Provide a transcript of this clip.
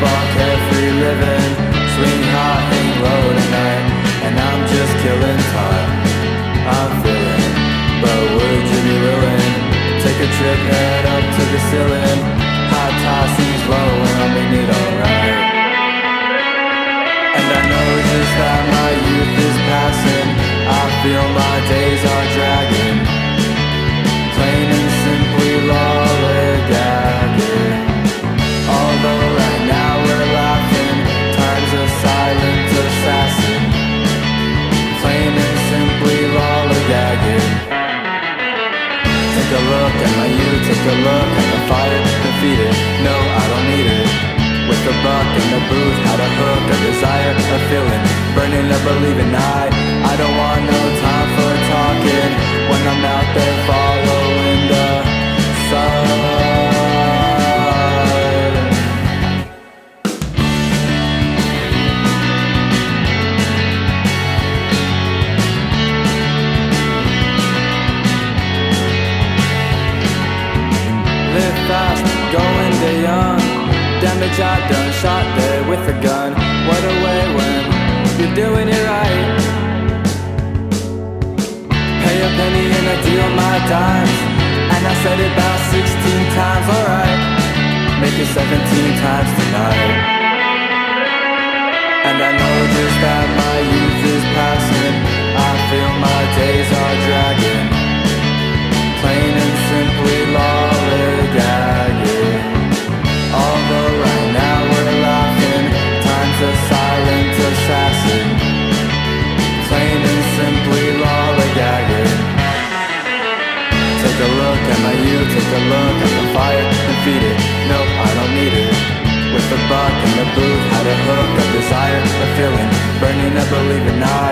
bar, carefree living Swing high, hang low tonight. And I'm just killing time. I'm feeling But would you be willing? Take a trip, head up to the ceiling At my youth, take a look at the fire Defeated, no I don't need it. With the buck in the booth, had a hook, a desire, a feeling. Burning up, believing I, going to young Damage I done, shot there with a gun. What a way when you're doing it right. Pay a penny and I deal my dimes. And I said it about 16 times, alright. Make it 17 times tonight in the booth, had a hook, a desire, a feeling Burning up, believing I,